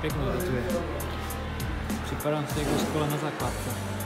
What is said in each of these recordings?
peculiar, a é. Ci faranno seguire scuola nata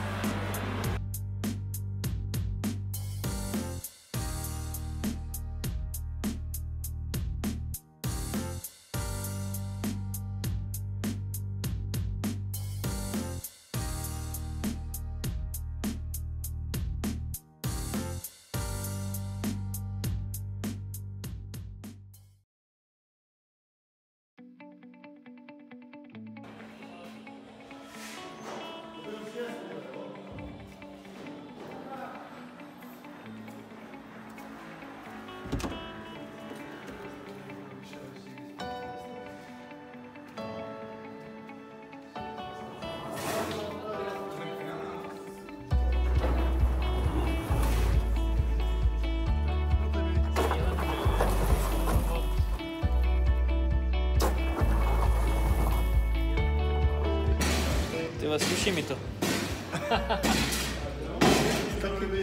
vole, sluší mi to. Taky by.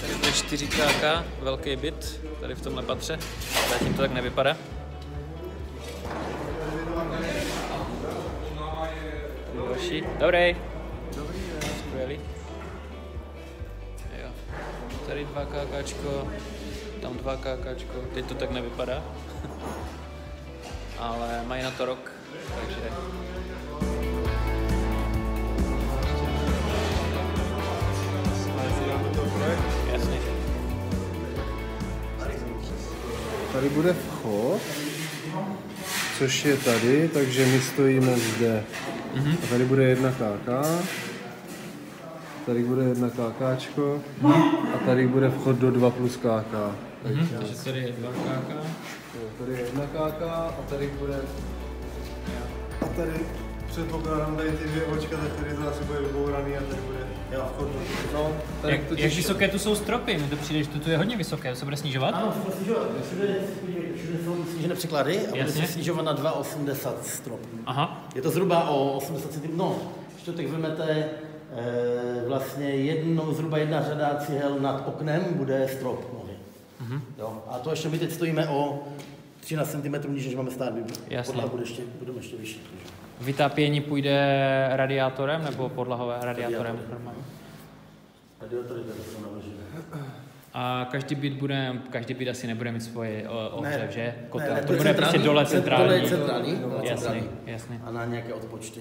Tady bude 4 kk velký byt, tady v tomhle patře. Zatím to tak nevypadá. Další. Dobrý. Dobrý Jo. Tady 2 kákačko, tam 2 kákačko. Teď to tak nevypadá ale mají na to rok takže jasně. Tady bude vchod, což je tady, takže my stojíme zde. Mhm. A tady bude jedna KK. Tady bude jedna KKčko. A tady bude vchod do 2 plus KK. Mhm. Takže tady je 2 KK. Jo, Tady je jedna KK a tady bude... A tady předpokládám tady ty dvě očka, tak tady zase bude vybouraný a tady bude vchod do... No, tady Jak, jak vysoké tu jsou stropy? Mi to přijde, že to tu je hodně vysoké, to se bude snižovat? Ano, to snižovat. Všude, všude jsou snížené překlady a bude Jasně. se snižovat na 2,80 strop. Aha, Je to zhruba o 80 cm. No, když to tak vezmete, e, vlastně jedno, zhruba jedna řada cihel nad oknem bude strop nohy. Mhm. Jo, a to ještě my teď stojíme o 13 cm níž, než máme stát. Jasně. Podlaha bude ještě, budeme ještě vyšší. vytápění půjde radiátorem nebo podlahové radiátorem? Radiátory. A každý byt bude, každý byt asi nebude mít svoje o- ohřev, že? Kotel. Ne, ne, to bude prostě centrální, dole cent- centrální. Dole centrální, dole je Jasný, centrální. jasný. A na nějaké odpočty.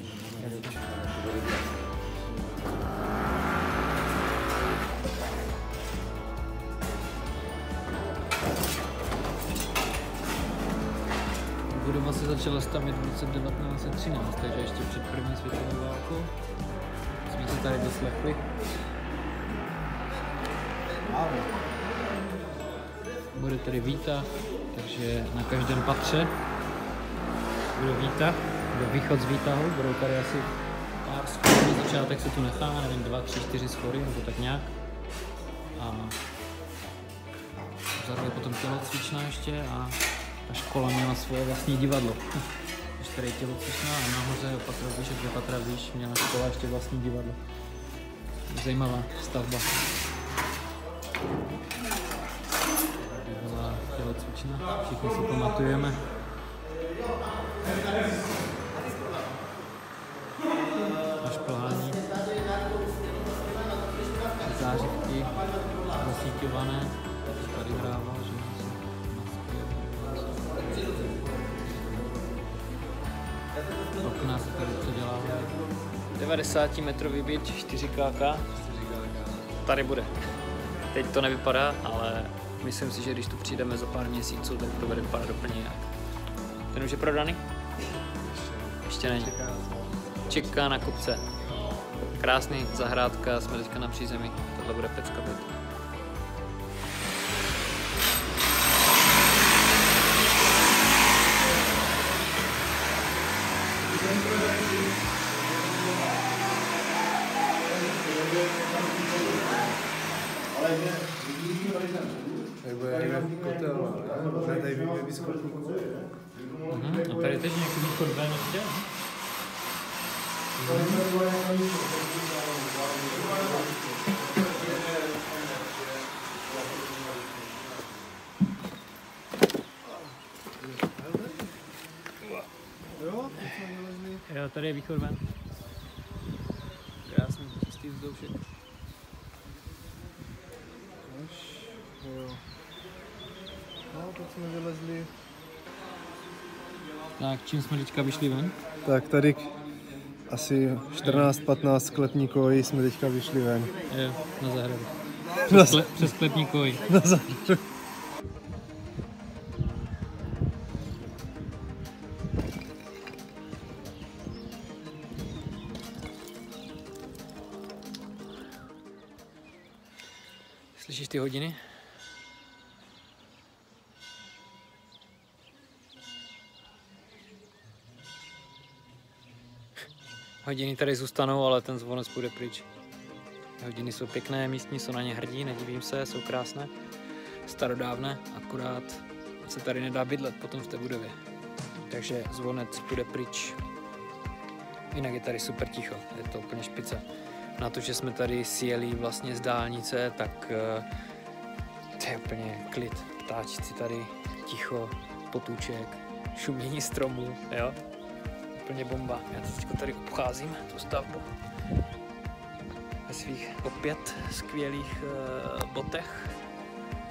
Budova se začala stavět v roce 1913, takže ještě před první světovou válkou. Jsme se tady doslechli. Bude tady výtah, takže na každém patře bude výtah, bude východ z výtahu, budou tady asi pár schody, začátek se tu nechá, nevím, dva, tři, čtyři schody, nebo tak nějak. A vzadu je potom tělocvična ještě a ta škola měla svoje vlastní divadlo. Když tady je tělocvična a nahoře o patra výš, dvě patra výš měla škola ještě vlastní divadlo. Zajímavá stavba. Bývalá tělocvična, všichni si pamatujeme. A šplhání. Zářivky zasíťované. Tady předělávají. 90 metrový byt, 4 KK. Tady bude. Teď to nevypadá, ale myslím si, že když tu přijdeme za pár měsíců, tak to bude vypadat úplně jinak. Ten už je prodaný? Ještě není. Čeká na kopce. Krásný zahrádka, jsme teďka na přízemí. Tohle bude pecka byt. Tak bude nějaký kotel, ne? Tady vyskočí. Mhm. A tady teď nějaký východ ven ještě? Jo, tady je východ ven. Krásný, čistý vzdušek. Jo. No, tak jsme vylezli. Tak, čím jsme teďka vyšli ven? Tak tady asi 14-15 sklepníků jsme teďka vyšli ven. Jo, na zahradu. Na, Kle, přes sklepní koj. na zahradu. Slyšíš ty hodiny? Hodiny tady zůstanou, ale ten zvonec půjde pryč. Hodiny jsou pěkné, místní jsou na ně hrdí, nedivím se, jsou krásné, starodávné, akorát se tady nedá bydlet potom v té budově. Takže zvonec půjde pryč. Jinak je tady super ticho, je to úplně špice. Na to, že jsme tady sjeli vlastně z dálnice, tak eh, to je úplně klid. Ptáčci tady, ticho, potůček, šumění stromů, jo. Úplně bomba. Já teď tady obcházím tu stavbu ve svých opět skvělých uh, botech.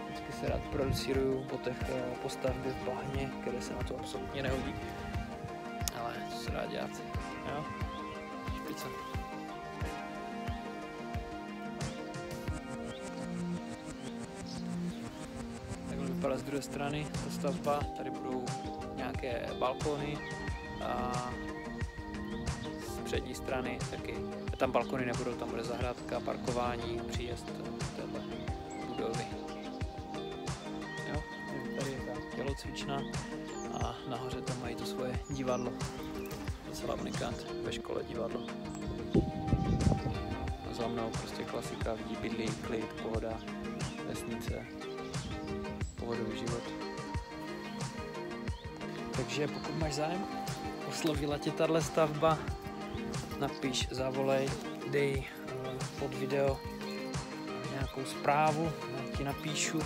Vždycky se rád producíruju botech uh, po stavbě v bahně, které se na to absolutně nehodí. Ale co se dá dělat, jo. Špice. Takhle vypadá z druhé strany ta stavba. Tady budou nějaké balkony a z přední strany taky. Tam balkony nebudou, tam bude zahrádka, parkování, příjezd téhle budovy. Jo, tady je ta tělocvična a nahoře tam mají to svoje divadlo. Docela unikát ve škole divadlo. A za mnou prostě klasika, vidí bydlí, klid, pohoda, vesnice, pohodový život. Takže pokud máš zájem, oslovila tě tahle stavba, napiš, zavolej, dej eh, pod video nějakou zprávu, já ti napíšu,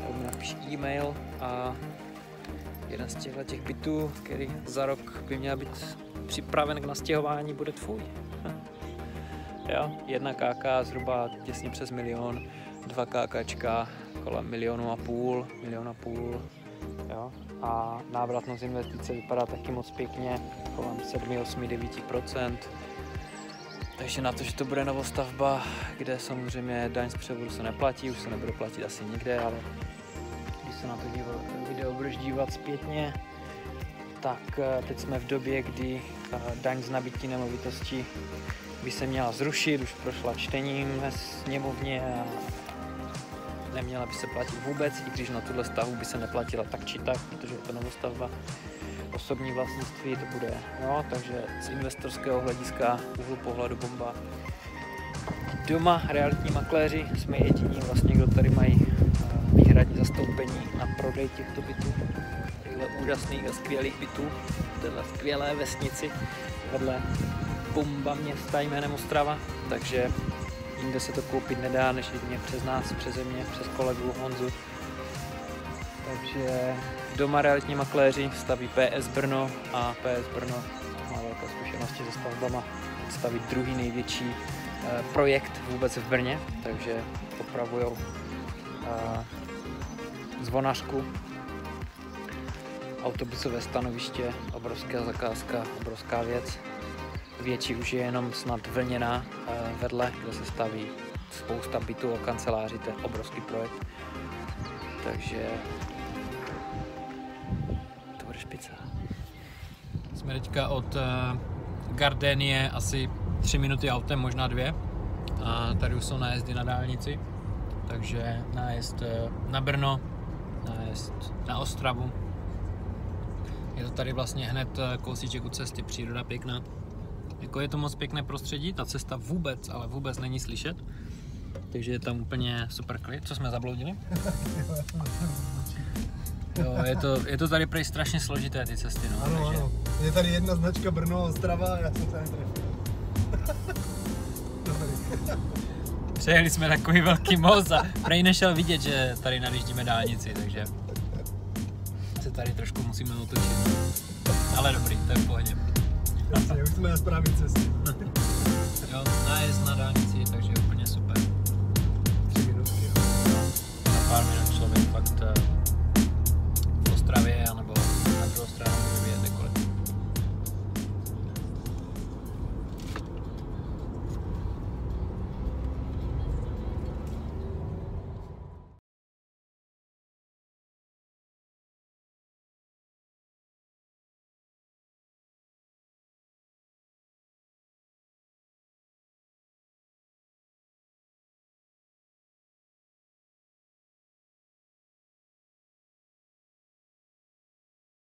nebo mi napiš e-mail a jeden z těchto těch bytů, který za rok by měl být připraven k nastěhování, bude tvůj. jo, jedna KK zhruba těsně přes milion, dva KKčka kolem milionu a půl, milion a půl, jo. A návratnost investice vypadá taky moc pěkně, kolem 7, 8, 9% takže na to, že to bude novostavba, kde samozřejmě daň z převodu se neplatí, už se nebude platit asi nikde, ale když se na to díval, video budeš dívat zpětně, tak eh, teď jsme v době, kdy eh, daň z nabití nemovitosti by se měla zrušit, už prošla čtením ve sněmovně a neměla by se platit vůbec, i když na tuhle stavbu by se neplatila tak či tak, protože je to novostavba osobní vlastnictví to bude, jo, takže z investorského hlediska úhlu pohledu bomba. Doma realitní makléři jsme jediní vlastně, kdo tady mají eh, výhradní zastoupení na prodej těchto bytů, těchto úžasných a skvělých bytů, v téhle skvělé vesnici vedle bomba města jménem Ostrava, takže jinde se to koupit nedá, než jedině přes nás, přeze mě, přes kolegu Honzu. Takže doma realitní makléři staví PS Brno a PS Brno má velké zkušenosti se stavbama. Staví druhý největší eh, projekt vůbec v Brně, takže opravují eh, zvonařku, autobusové stanoviště, obrovská zakázka, obrovská věc. Větší už je jenom snad vlněná eh, vedle, kde se staví spousta bytů a kanceláří, to je obrovský projekt. Takže to bude špica. Jsme teďka od uh, Gardenie asi 3 minuty autem, možná dvě. A tady už jsou nájezdy na dálnici. Takže nájezd eh, na Brno, nájezd na Ostravu. Je to tady vlastně hned eh, kousíček u cesty, příroda pěkná. Jako je to moc pěkné prostředí, ta cesta vůbec, ale vůbec není slyšet. Takže je tam úplně super klid. Co jsme zabloudili? Jo, je to, je to tady prej strašně složité ty cesty, no. Ano, takže... ano. Je tady jedna značka Brno, Ostrava a já jsem se netrefil. Dobrý. Přejeli jsme takový velký most a prej nešel vidět, že tady najíždíme dálnici, takže se tady trošku musíme otočit. Ale dobrý, to je v pohodě. Jasně, už jsme na správné cestě. jo, nájezd na dálnici, takže je úplně super. Tři minutky, jo. Na pár minut člověk fakt eh, v Ostravě, anebo na druhou stranu je.